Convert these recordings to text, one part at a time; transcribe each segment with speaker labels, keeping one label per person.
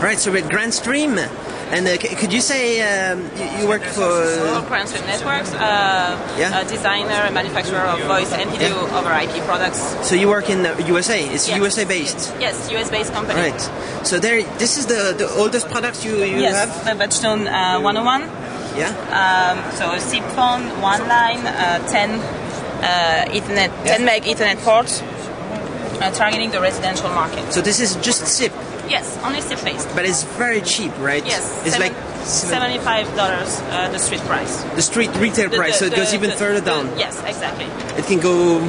Speaker 1: Right, so with Grandstream, and uh, could you say um, you, you work for?
Speaker 2: Grandstream Networks, uh,
Speaker 1: Yeah.
Speaker 2: a designer and manufacturer of voice and video
Speaker 1: Yeah.
Speaker 2: over IP products.
Speaker 1: So you work in the USA. It's
Speaker 2: Yes.
Speaker 1: USA based.
Speaker 2: Yes, US-based company.
Speaker 1: Right. So there, this is the, the oldest product you, you
Speaker 2: Yes,
Speaker 1: have.
Speaker 2: the uh, 101.
Speaker 1: Yeah.
Speaker 2: Um, so a SIP phone, one line, uh, 10 uh, Ethernet, 10 meg Ethernet ports, uh, targeting the residential market.
Speaker 1: So this is just SIP,
Speaker 2: Yes, only based.
Speaker 1: but it's very cheap, right?
Speaker 2: Yes,
Speaker 1: It's
Speaker 2: seven-
Speaker 1: like
Speaker 2: seventy-five dollars uh, the street price.
Speaker 1: the street retail
Speaker 2: The-
Speaker 1: price,
Speaker 2: the-
Speaker 1: so it goes even
Speaker 2: the-
Speaker 1: further
Speaker 2: the-
Speaker 1: down.
Speaker 2: Yes, exactly.
Speaker 1: It can go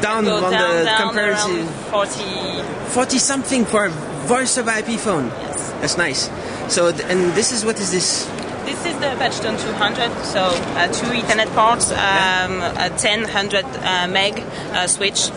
Speaker 1: down
Speaker 2: Go
Speaker 1: on
Speaker 2: down,
Speaker 1: the
Speaker 2: down
Speaker 1: comparative.
Speaker 2: forty.
Speaker 1: 40 something for a voice over IP phone.
Speaker 2: Yes.
Speaker 1: That's nice. So, th- and this is what is this?
Speaker 2: This is the BudgeTone 200, so uh, two Ethernet ports, um, a 10, 100 uh, meg uh, switch.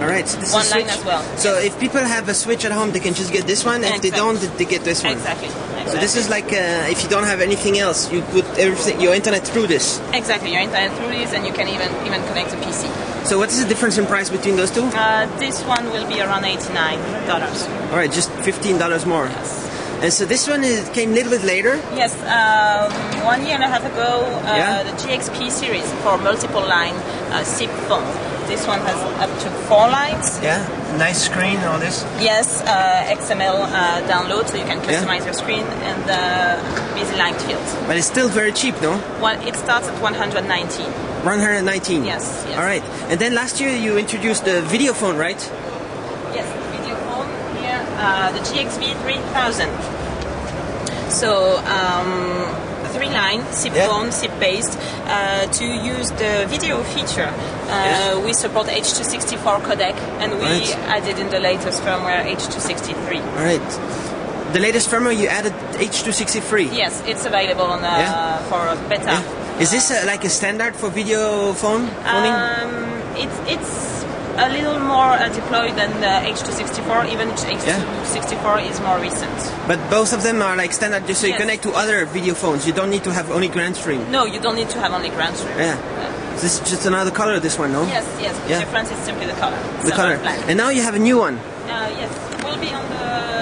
Speaker 1: All right. So this
Speaker 2: One
Speaker 1: is
Speaker 2: line as well.
Speaker 1: So if people have a switch at home, they can just get this one. and If they don't, they get this one.
Speaker 2: Exactly. exactly.
Speaker 1: So this is like uh, if you don't have anything else, you put everything your internet through this.
Speaker 2: exactly your internet through this, and you can even even connect a PC.
Speaker 1: So what is the difference in price between those two?
Speaker 2: Uh, this one will be around eighty-nine dollars.
Speaker 1: All right, just fifteen dollars more. Yes. And so this one is, came a little bit later.
Speaker 2: Yes, um, one year and a half ago, uh,
Speaker 1: Yeah.
Speaker 2: the GXP series for multiple line uh, SIP phone. This one has up to four lines.
Speaker 1: Yeah, nice screen, all this.
Speaker 2: Yes, uh, XML uh, download, so you can
Speaker 1: Yeah.
Speaker 2: customize your screen and uh, busy line fields.
Speaker 1: But it's still very cheap, no?
Speaker 2: Well, it starts at 119.
Speaker 1: 119.
Speaker 2: Yes, yes.
Speaker 1: All right. And then last year you introduced the video phone, right?
Speaker 2: Yes, video phone here, uh, the GXV 3000. So, um, three line, SIP
Speaker 1: Yeah.
Speaker 2: phone, SIP based. Uh, to use the video feature, uh,
Speaker 1: Yeah.
Speaker 2: we support H264 codec, and we
Speaker 1: Right.
Speaker 2: added in the latest firmware H263.
Speaker 1: All right. The latest firmware you added H263.
Speaker 2: Yes, it's available on uh,
Speaker 1: Yeah.
Speaker 2: for beta.
Speaker 1: Yeah. Is this uh, like a standard for video phone phoning?
Speaker 2: Um, it's it's a little more uh, deployed than the H264. Even H264 is more recent.
Speaker 1: but both of them are like standard, just so you connect to other video phones. You don't need to have only Grandstream.
Speaker 2: No, you don't need to have only Grandstream.
Speaker 1: Yeah. This is just another color. This one, no?
Speaker 2: Yes, yes. The
Speaker 1: Yeah.
Speaker 2: difference is simply the color.
Speaker 1: The
Speaker 2: Silver
Speaker 1: color.
Speaker 2: Black.
Speaker 1: And now you have a new one.
Speaker 2: Uh, yes, will be on the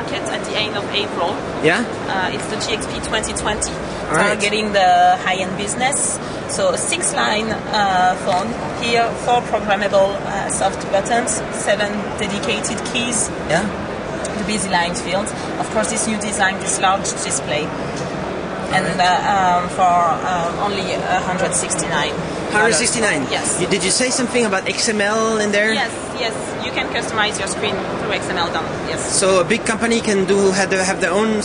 Speaker 2: market at the end of April.
Speaker 1: Yeah.
Speaker 2: Uh, it's the GXP 2020,
Speaker 1: All right.
Speaker 2: targeting the high-end business. So six-line uh, phone. Here, four programmable uh, soft buttons, seven dedicated keys,
Speaker 1: Yeah.
Speaker 2: the busy line field. Of course, this new design, this large display, and uh, um, for um, only 169.
Speaker 1: 169.
Speaker 2: Yes.
Speaker 1: You, did you say something about XML in there?
Speaker 2: Yes, yes. You can customize your screen through XML down. Yes.
Speaker 1: So a big company can do have, the, have their own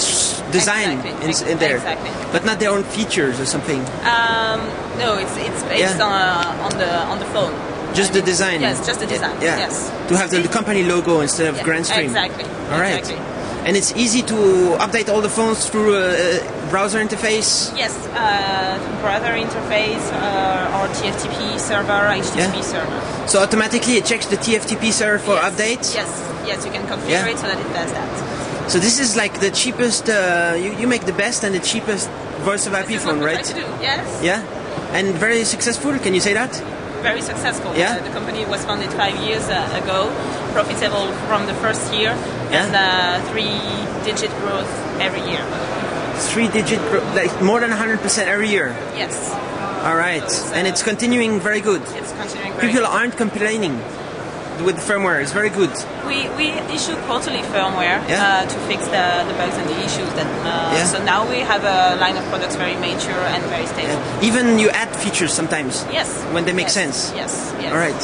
Speaker 1: design
Speaker 2: Exactly,
Speaker 1: in, in there,
Speaker 2: exactly.
Speaker 1: but not their own features or something.
Speaker 2: Um, no, it's it's based
Speaker 1: Yeah.
Speaker 2: on uh, on the on the phone.
Speaker 1: Just the design.
Speaker 2: Yes, just the design.
Speaker 1: Yeah.
Speaker 2: Yes.
Speaker 1: To have the, the company logo instead of
Speaker 2: Yeah,
Speaker 1: Grandstream.
Speaker 2: Exactly.
Speaker 1: All right.
Speaker 2: Exactly.
Speaker 1: And it's easy to update all the phones through a, browser interface.
Speaker 2: Yes, uh, browser interface uh, or TFTP server, HTTP
Speaker 1: Yeah.
Speaker 2: server.
Speaker 1: So automatically it checks the TFTP server for
Speaker 2: yes.
Speaker 1: updates.
Speaker 2: Yes, yes, you can configure
Speaker 1: Yeah.
Speaker 2: it so that it does that.
Speaker 1: So this is like the cheapest. Uh, you, you make the best and the cheapest voice over IP phone, right?
Speaker 2: try to do. Yes.
Speaker 1: Yeah. And very successful. Can you say that?
Speaker 2: Very successful.
Speaker 1: Yeah?
Speaker 2: Uh, the company was founded five years uh, ago, profitable from the first year,
Speaker 1: Yeah?
Speaker 2: and uh, three-digit growth every year.
Speaker 1: Three digit, gro- like more than 100% every year.
Speaker 2: Yes,
Speaker 1: All right. And it's continuing very good.
Speaker 2: it's continuing very
Speaker 1: People aren't complaining with the firmware. It's very good.
Speaker 2: We, we issue quarterly firmware
Speaker 1: Yeah.
Speaker 2: uh, to fix the, the bugs and the issues. That uh,
Speaker 1: Yeah.
Speaker 2: so now we have a line of products very mature and very stable.
Speaker 1: Even you add features sometimes
Speaker 2: Yes.
Speaker 1: when they make
Speaker 2: Yes.
Speaker 1: sense.
Speaker 2: Yes. Yes.
Speaker 1: All right.